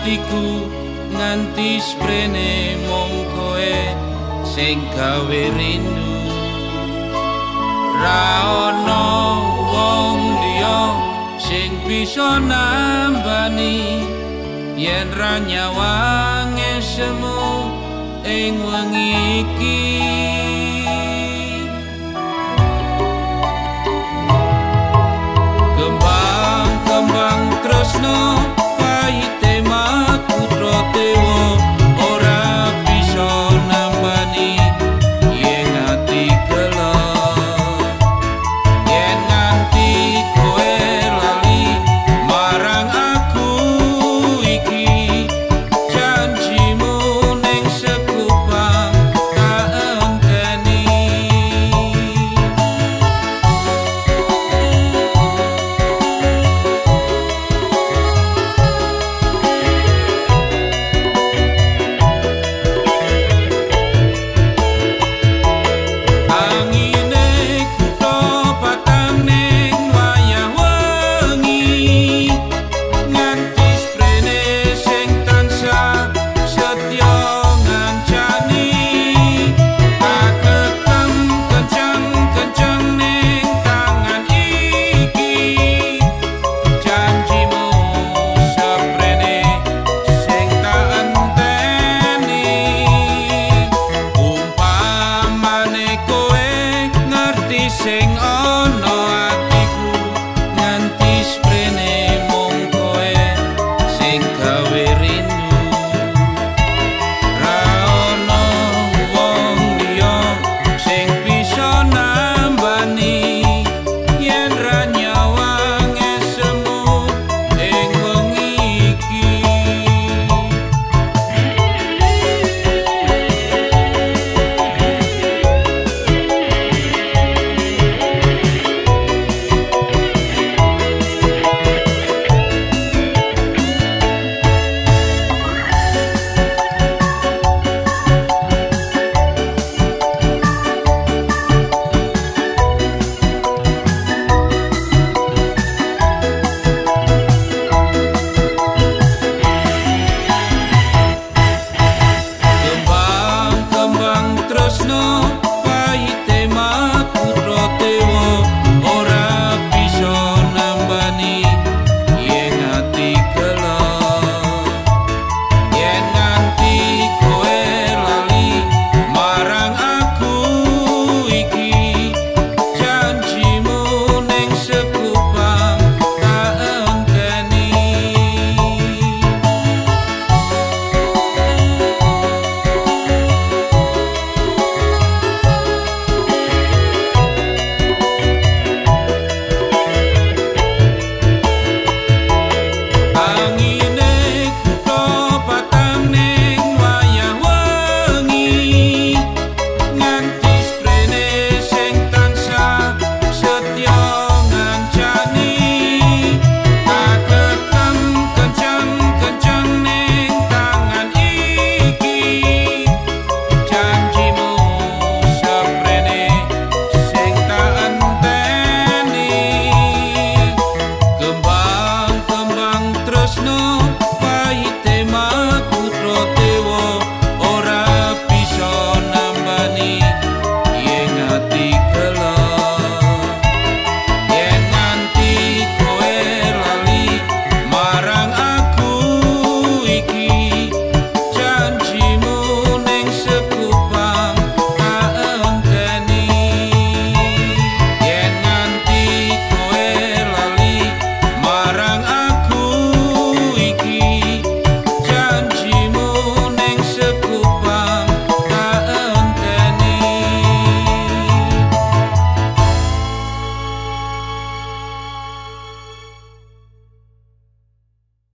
atiku nganti sprene mung koe sing gawe rindu. Ra ono wong liya sing bisa nambani yen ra nyawange semu ing wengi iki sing sloop.